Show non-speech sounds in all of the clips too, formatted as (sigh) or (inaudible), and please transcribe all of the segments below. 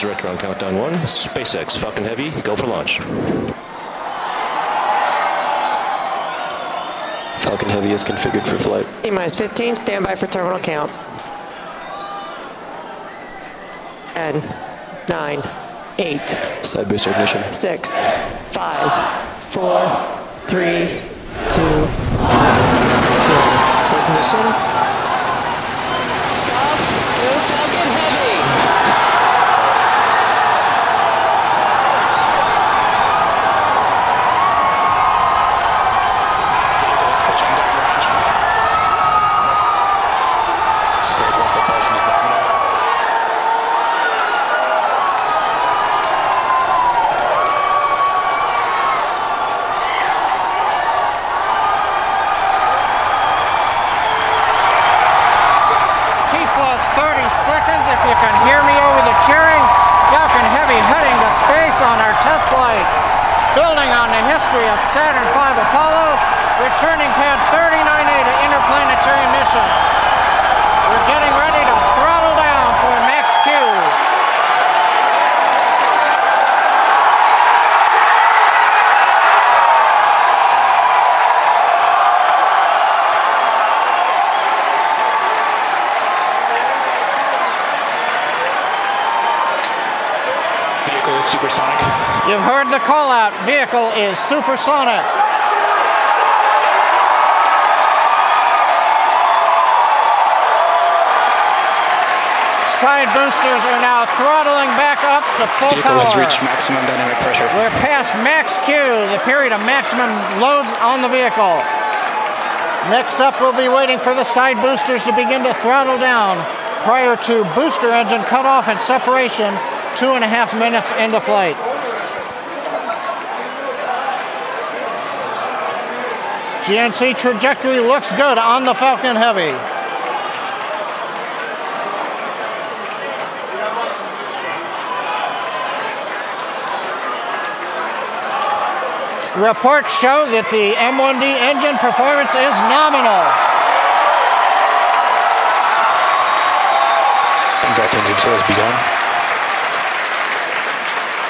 director on countdown one. SpaceX Falcon Heavy, go for launch. Falcon Heavy is configured for flight. T minus 15, standby for terminal count. 10, 9, 8, Side booster ignition. 6, 5, 4, 3, 2, 1, 0. Ignition. You can hear me over the cheering. Falcon Heavy heading to space on our test flight. Building on the history of Saturn V Apollo, returning pad 39A to interplanetary mission. We're getting ready You've heard the call out. Vehicle is supersonic. Side boosters are now throttling back up to full Vehicle has power. reached maximum dynamic pressure. We're past max Q, the period of maximum loads on the vehicle. Next up, we'll be waiting for the side boosters to begin to throttle down prior to booster engine cutoff and separation two and a half minutes into flight. GNC trajectory looks good on the Falcon Heavy. Reports show that the M1D engine performance is nominal. Impact engine sales begun.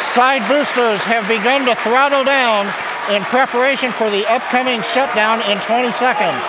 Side boosters have begun to throttle down in preparation for the upcoming shutdown in 20 seconds.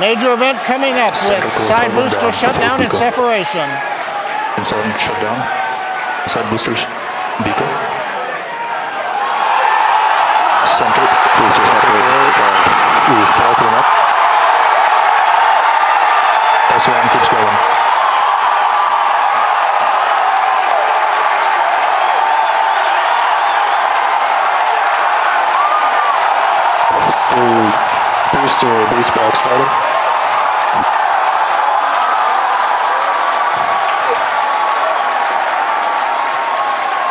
Major event coming up with side booster down shutdown and separation. Inside shutdown. Side boosters. Still booster base box starting.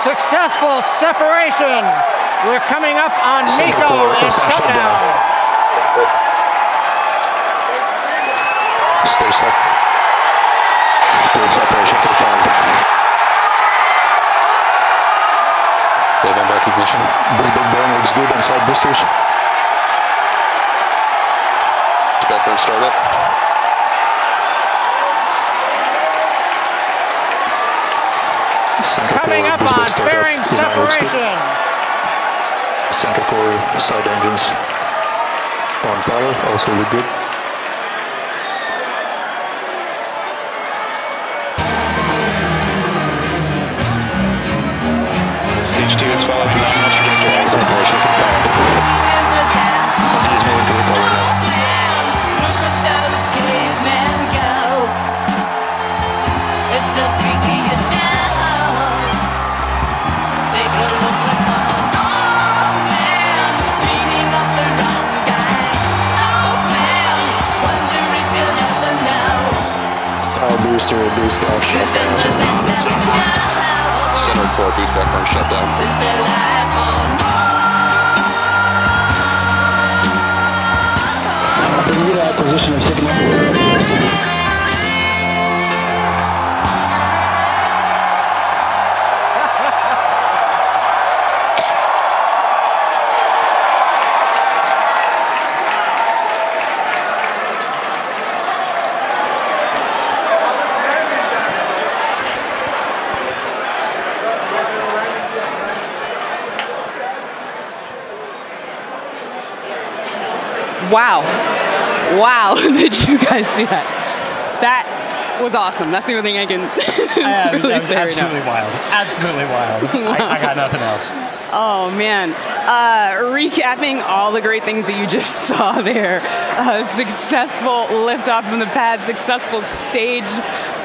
Successful separation. We're coming up on core and shutdown. Stay set. Good separation confirmed. Wave on back ignition. Boost back burn looks good inside boosters. Startup. Center Coming up on back startup. fairing Yeah, looks good. separation. Center core side engines on power also look good. Side booster boost back shutdown. Center core boost back burn shutdown. Immediate acquisition of Wow. Wow. (laughs) Did you guys see that? That was awesome. That's the only thing I can (laughs) that really was say right now. absolutely wild. Absolutely wild. I, I got nothing else. Oh man. Uh, recapping all the great things that you just (laughs) saw there. Uh, successful liftoff from the pad, successful stage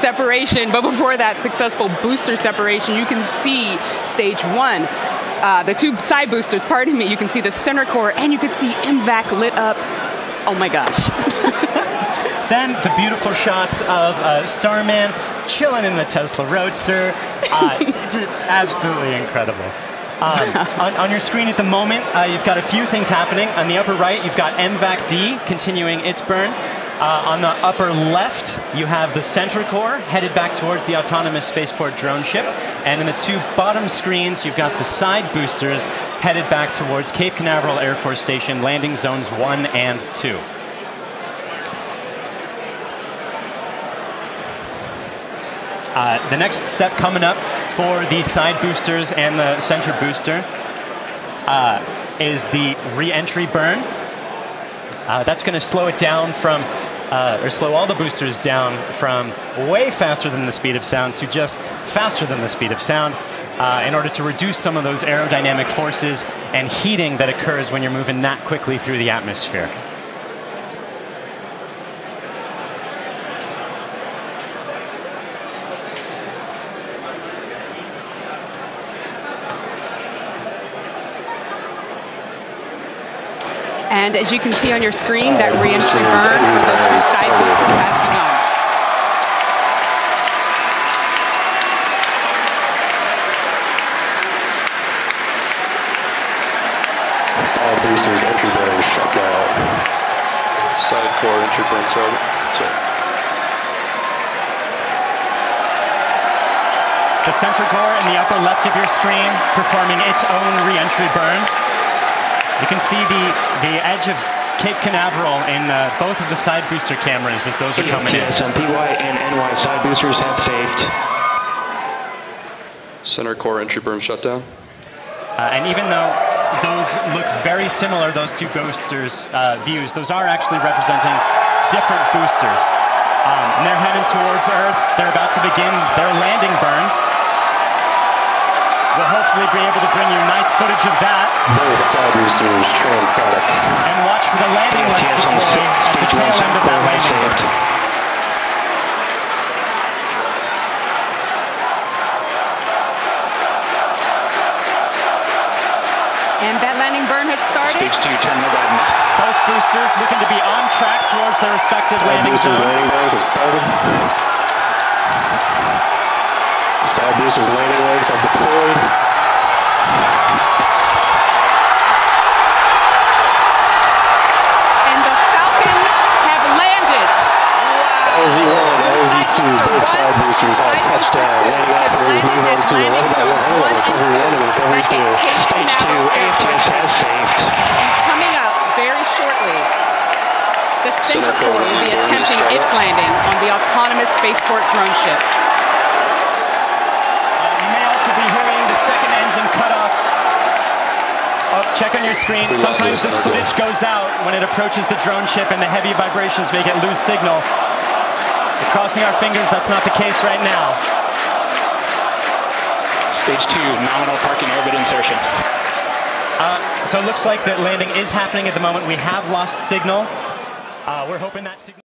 separation, but before that, successful booster separation. You can see stage one. Uh, the two side boosters, pardon me, you can see the center core and you can see MVAC lit up. Oh my gosh. (laughs) Then the beautiful shots of uh, Starman chilling in the Tesla Roadster. Uh, (laughs) just absolutely incredible. Um, on, on your screen at the moment, uh, you've got a few things happening. On the upper right, you've got MVAC D continuing its burn. Uh, on the upper left, you have the center core headed back towards the autonomous spaceport drone ship. And in the two bottom screens, you've got the side boosters headed back towards Cape Canaveral Air Force Station, landing zones one and two. Uh, the next step coming up for the side boosters and the center booster uh, is the re-entry burn. Uh, that's going to slow it down from, uh, or slow all the boosters down from way faster than the speed of sound to just faster than the speed of sound. Uh, in order to reduce some of those aerodynamic forces and heating that occurs when you're moving that quickly through the atmosphere. And as you can see on your screen, that re-entry burn for those two side boosters has begun. Side boosters entry burn shut down. Side core entry burn started. The center core in the upper left of your screen performing its own re-entry burn. You can see the, the edge of Cape Canaveral in uh, both of the side booster cameras as those are coming in. Yes, um, PY and NY side boosters have safed. center core entry burn shutdown. Uh, and even though those look very similar, those two boosters uh, views, those are actually representing different boosters. Um, and they're heading towards Earth. They're about to begin their landing burns. We'll hopefully be able to bring you nice footage of that Both side boosters transonic. and watch for the landing lights Yes, um, at the tail end of that core has landing And that landing burn has started. Stage two terminal. Both boosters looking to be on track towards their respective Side landing boosters zones. landing legs have started. Side boosters landing legs have deployed. And the Falcons have landed. LZ1, LZ2, both side boosters have touchdown. Landing we move on to one by one. Hold on, recovery one and recovery two. Stage two AFS has safed. And coming up very shortly, the Core Core will be attempting its landing on the autonomous spaceport drone ship. Check on your screen. Sometimes this footage goes out when it approaches the drone ship and the heavy vibrations make it lose signal. We're crossing our fingers that's not the case right now. Stage two nominal parking orbit insertion. So it looks like that landing is happening at the moment. We have lost signal. Uh, we're hoping that signal.